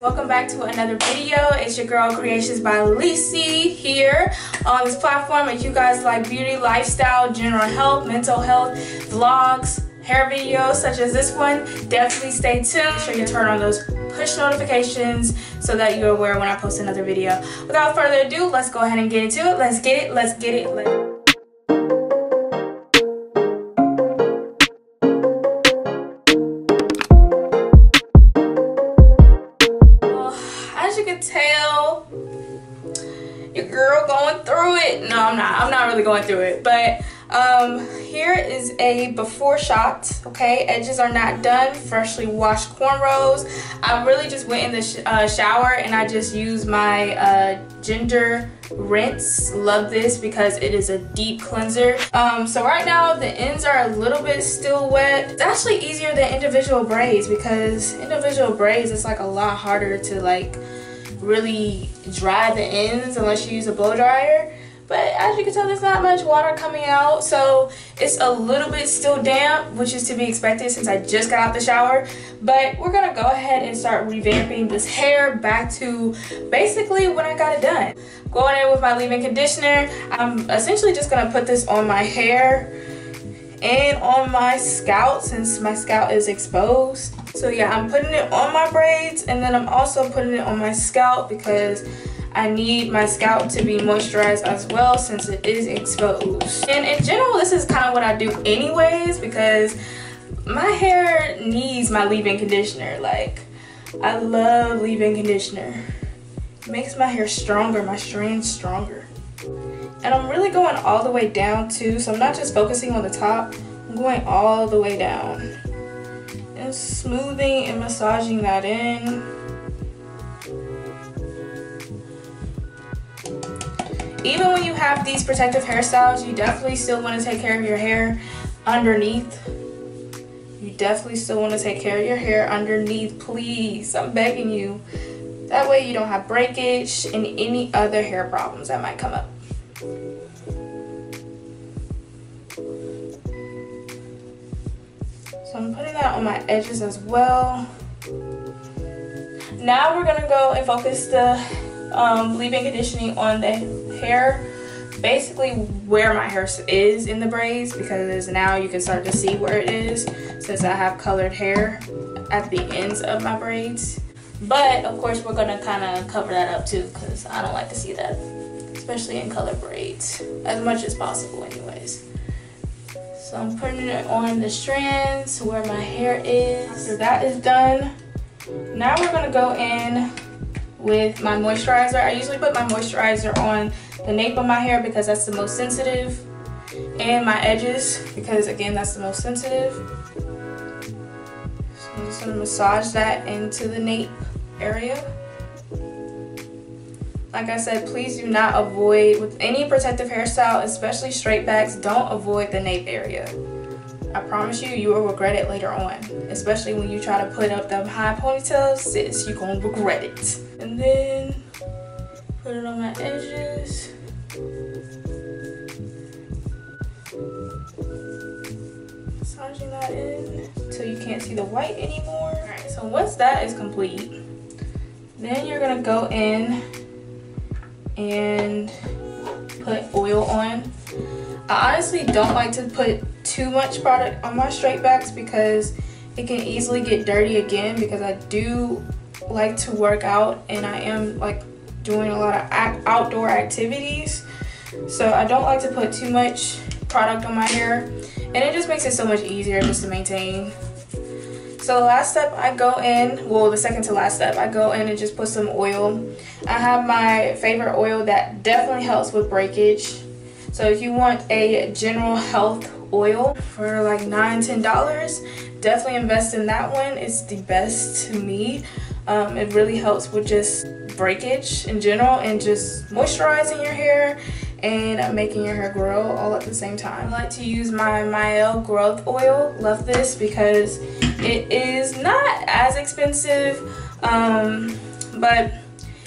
Welcome back to another video. It's your girl Creations by Lysii here on this platform. If you guys like beauty, lifestyle, general health, mental health, vlogs, hair videos such as this one, definitely stay tuned. Make sure you turn on those push notifications so that you're aware when I post another video. Without further ado, let's go ahead and get into it. Let's get it. Let's get it. Let's Um, here is a before shot. Okay, edges are not done. Freshly washed cornrows. I really just went in the sh uh, shower and I just used my uh, ginger rinse. Love this because it is a deep cleanser. Um, so right now the ends are a little bit still wet. It's actually easier than individual braids because individual braids it's like a lot harder to like really dry the ends unless you use a blow dryer but as you can tell there's not much water coming out so it's a little bit still damp which is to be expected since I just got out the shower. But we're gonna go ahead and start revamping this hair back to basically when I got it done. Going in with my leave-in conditioner. I'm essentially just gonna put this on my hair and on my scalp since my scalp is exposed. So yeah, I'm putting it on my braids and then I'm also putting it on my scalp because I need my scalp to be moisturized as well since it is exposed. And in general, this is kind of what I do anyways because my hair needs my leave-in conditioner. Like, I love leave-in conditioner. It makes my hair stronger, my strands stronger. And I'm really going all the way down too, so I'm not just focusing on the top, I'm going all the way down and smoothing and massaging that in. Even when you have these protective hairstyles, you definitely still want to take care of your hair underneath. You definitely still want to take care of your hair underneath, please. I'm begging you. That way you don't have breakage and any other hair problems that might come up. So I'm putting that on my edges as well. Now we're gonna go and focus the um, leave-in conditioning on the hair, basically where my hair is in the braids because now you can start to see where it is since I have colored hair at the ends of my braids. But of course we're gonna kind of cover that up too because I don't like to see that, especially in colored braids, as much as possible anyways. So I'm putting it on the strands where my hair is. After that is done, now we're gonna go in with my moisturizer. I usually put my moisturizer on the nape of my hair because that's the most sensitive and my edges because again that's the most sensitive. So I'm just gonna massage that into the nape area. Like I said, please do not avoid, with any protective hairstyle, especially straight backs, don't avoid the nape area. I promise you, you will regret it later on. Especially when you try to put up them high ponytails, sis, you're gonna regret it. And then, put it on my edges. Massaging that in until you can't see the white anymore. Alright, so once that is complete, then you're gonna go in and put oil on. I honestly don't like to put too much product on my straight backs because it can easily get dirty again because I do like to work out and I am like doing a lot of outdoor activities. So I don't like to put too much product on my hair and it just makes it so much easier just to maintain. So the last step I go in, well the second to last step, I go in and just put some oil. I have my favorite oil that definitely helps with breakage. So if you want a general health oil for like nine, ten dollars, definitely invest in that one. It's the best to me. Um, it really helps with just breakage in general and just moisturizing your hair and making your hair grow all at the same time. I like to use my Mielle Growth Oil. Love this because it is not as expensive, um, but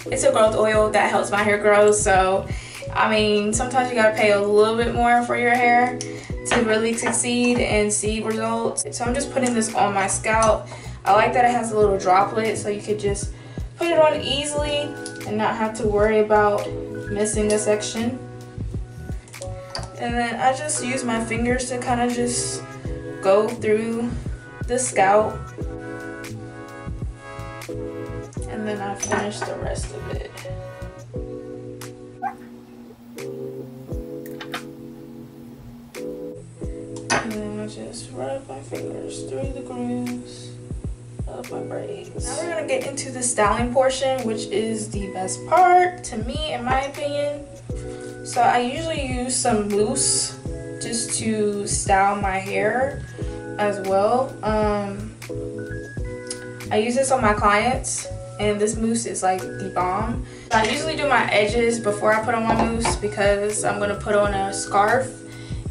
it's a growth oil that helps my hair grow. So, I mean, sometimes you gotta pay a little bit more for your hair to really succeed and see results. So I'm just putting this on my scalp. I like that it has a little droplet so you could just put it on easily and not have to worry about missing a section. And then I just use my fingers to kind of just go through the scalp. And then I finish the rest of it. And then I just rub my fingers through the grooves of my braids. Now we're gonna get into the styling portion, which is the best part to me, in my opinion. So I usually use some mousse just to style my hair as well. Um, I use this on my clients and this mousse is like the bomb. I usually do my edges before I put on my mousse because I'm gonna put on a scarf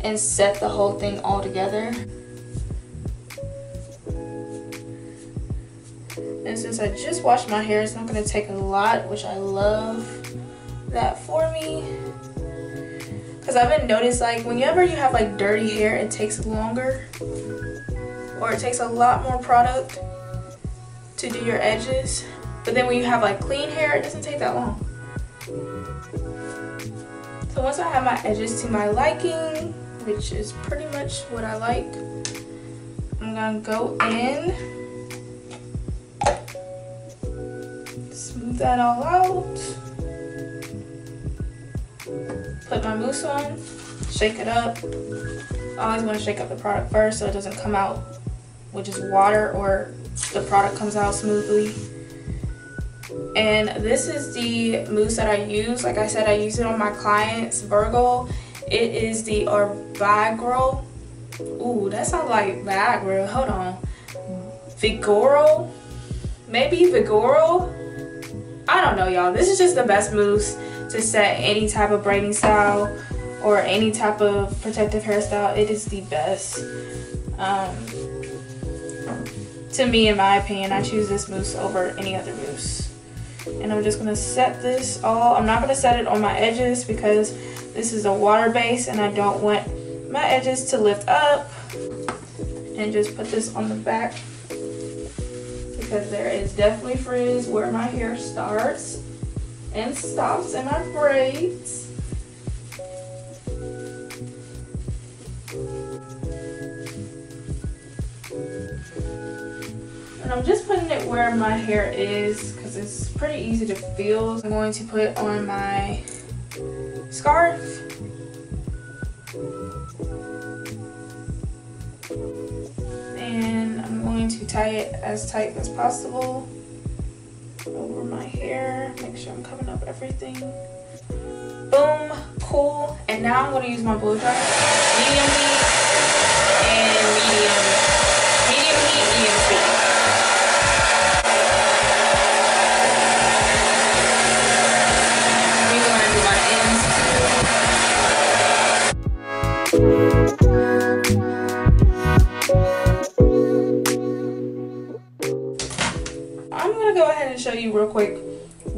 and set the whole thing all together. And since I just washed my hair, it's not gonna take a lot, which I love that for me. Cause I've been noticed like whenever you have like dirty hair, it takes longer or it takes a lot more product to do your edges. But then when you have like clean hair, it doesn't take that long. So once I have my edges to my liking, which is pretty much what I like, I'm gonna go in, that all out, put my mousse on, shake it up. I always want to shake up the product first so it doesn't come out with just water or the product comes out smoothly. And this is the mousse that I use. Like I said, I use it on my clients, Virgo. It is the Orvagro. Ooh, that sounds like Viagra. Hold on. Vigoro? Maybe Vigoro? I don't know, y'all. This is just the best mousse to set any type of braiding style or any type of protective hairstyle. It is the best. Um, to me, in my opinion, I choose this mousse over any other mousse. And I'm just gonna set this all, I'm not gonna set it on my edges because this is a water base and I don't want my edges to lift up. And just put this on the back because there is definitely frizz where my hair starts and stops in my braids. And I'm just putting it where my hair is because it's pretty easy to feel. I'm going to put on my scarf. To tie it as tight as possible over my hair. Make sure I'm covering up everything. Boom, cool. And now I'm going to use my blow dryer. Medium heat and medium medium heat medium speed Thank real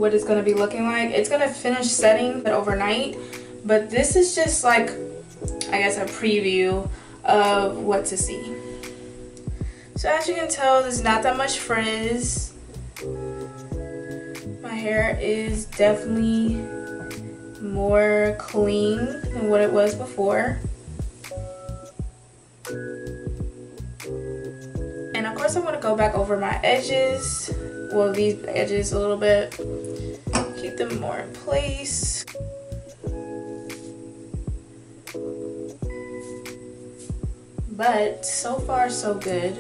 what it's going to be looking like. It's going to finish setting overnight, but this is just like, I guess, a preview of what to see. So as you can tell, there's not that much frizz. My hair is definitely more clean than what it was before. And of course I'm going to go back over my edges well these edges a little bit. Keep them more in place. But so far so good.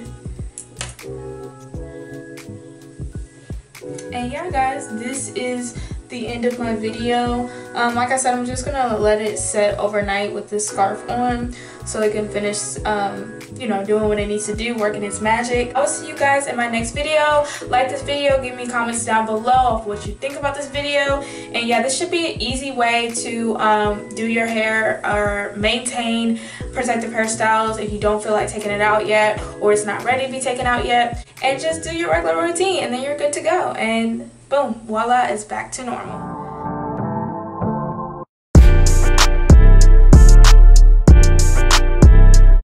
And yeah guys this is the end of my video. Um, like I said, I'm just gonna let it set overnight with this scarf on so it can finish, um, you know, doing what it needs to do, working its magic. I will see you guys in my next video. Like this video, give me comments down below of what you think about this video. And yeah, this should be an easy way to um, do your hair or maintain protective hairstyles if you don't feel like taking it out yet or it's not ready to be taken out yet. And just do your regular routine and then you're good to go. And boom, voila, it's back to normal.